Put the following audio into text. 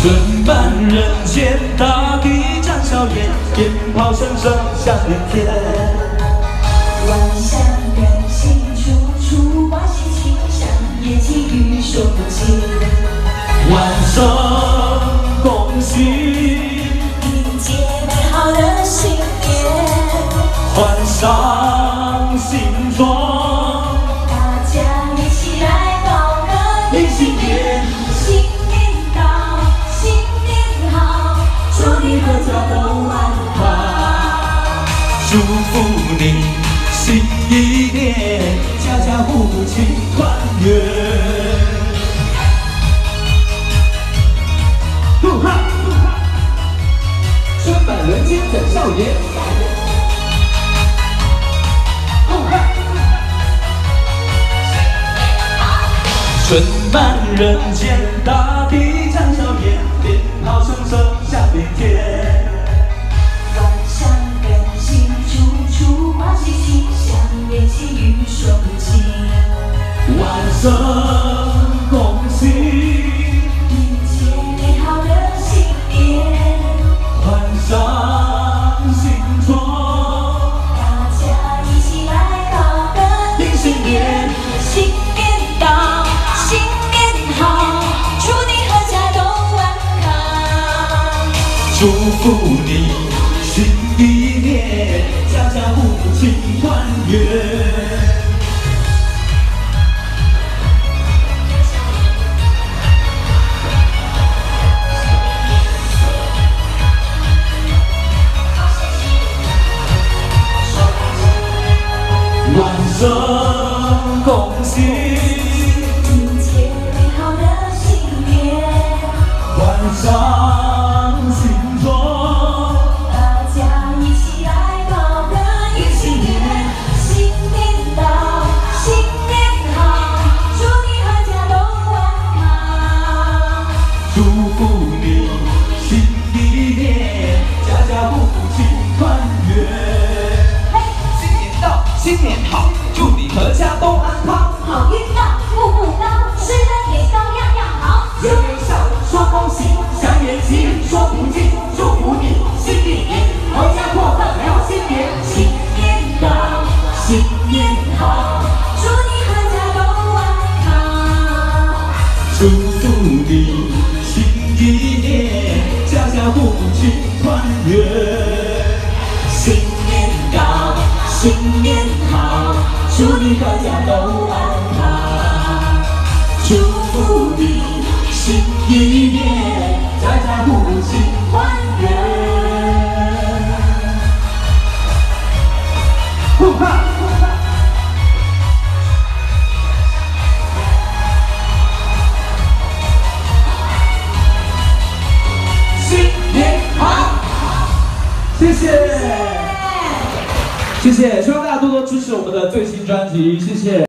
春满人间，大地展笑颜，鞭炮声声响连天。万象人心，处处花喜庆，祥夜奇雨说不尽。万圣恭喜，迎接美好的新年，换上你新一年，家家户户庆团圆。呼哈！春满人间展笑颜。呼哈！春满人间，万圣恭喜，迎接美好的新年，换上新装，大家一起来高歌迎新年。新年到，新年好，祝你阖家都安康。祝福你新一年，家家户户庆团圆。万圣恭喜，迎接美好的新年，晚上。新年好，祝你阖家都安康。好运到，步步高，吃的年糕样样好。人人笑，说恭喜，祥言吉，说不尽。祝福你新一年，阖家过个美好新年。新年到，新年好，祝你阖家都安康。祝福你新一年，家家户户庆团圆。新年好，祝你阖家都安。康。祝福你新一年，家家户户庆团圆。呼哈！新年好，谢谢，谢谢，希望大家多多支持我们的最新专辑，谢谢。